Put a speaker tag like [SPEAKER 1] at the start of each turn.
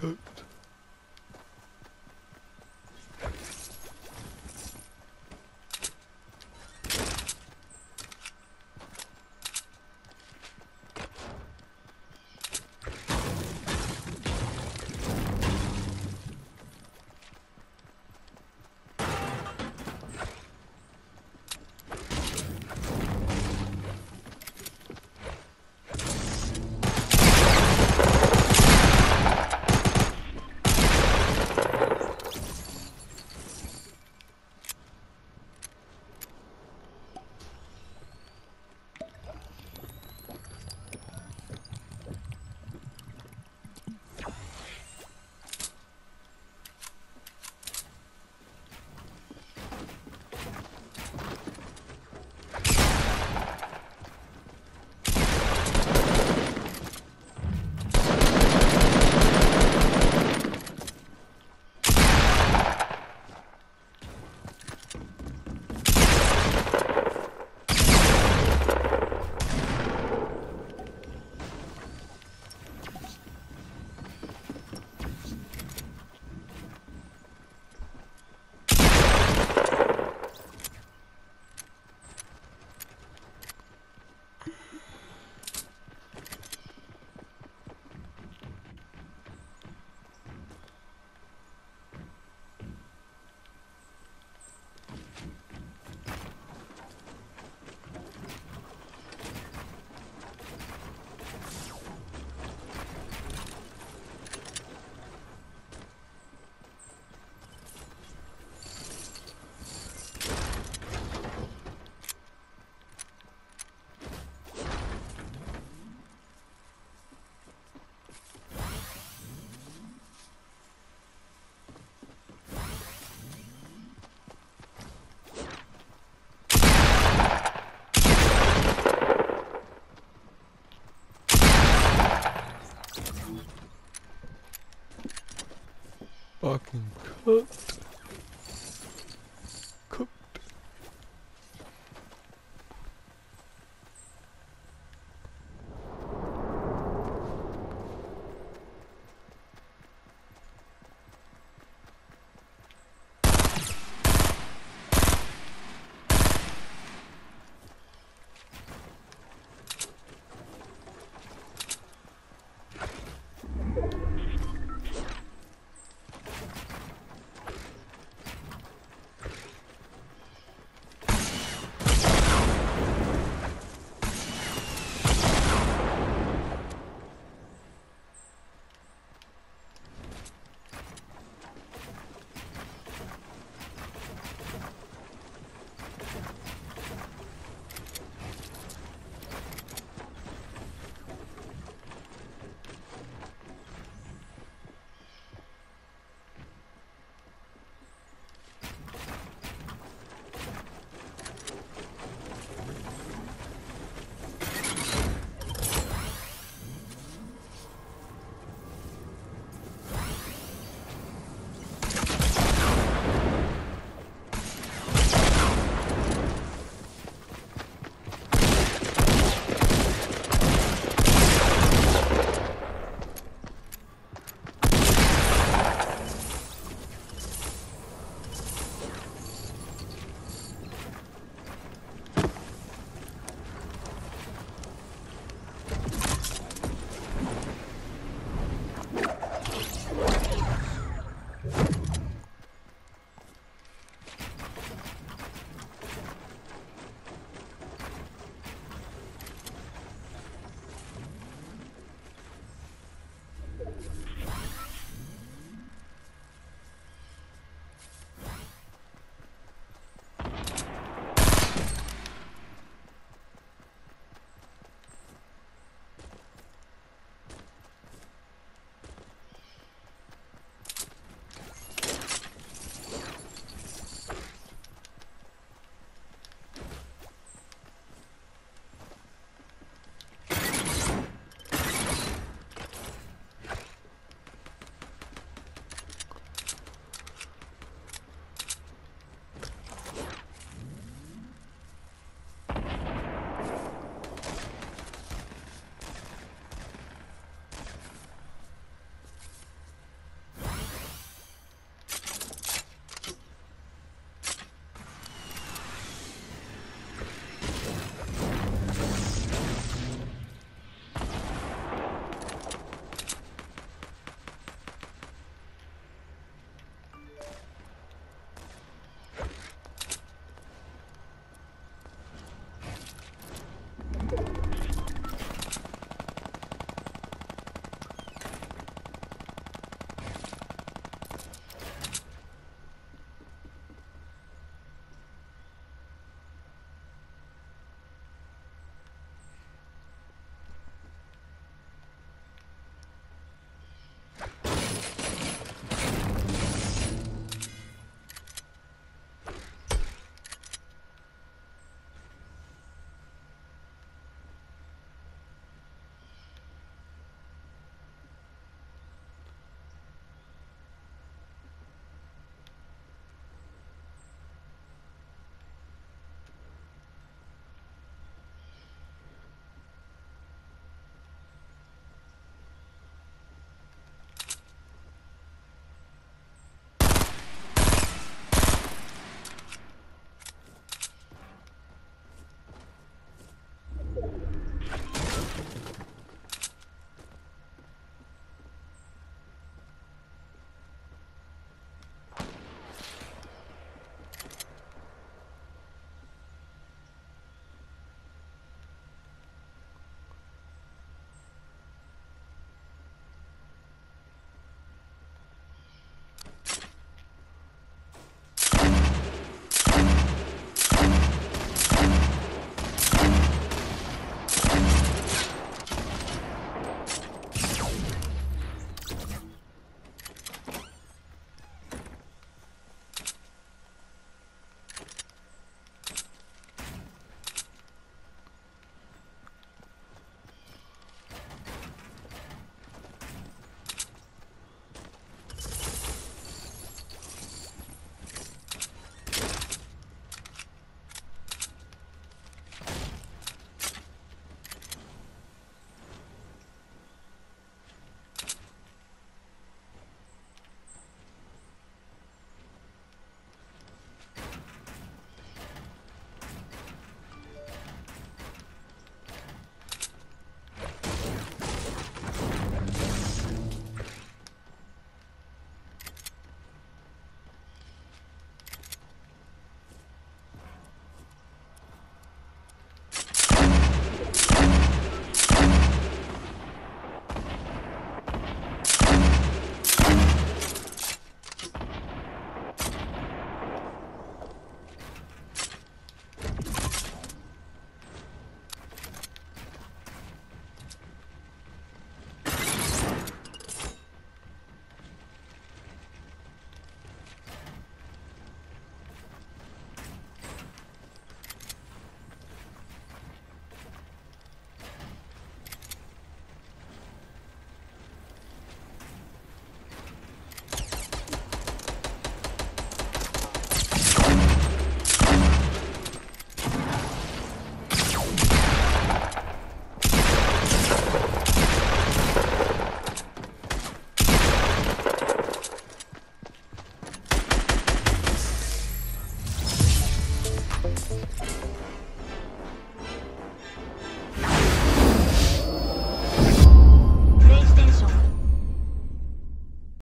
[SPEAKER 1] cooked.